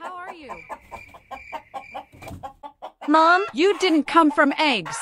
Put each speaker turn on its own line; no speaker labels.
how are you? Mom?
You didn't come from eggs.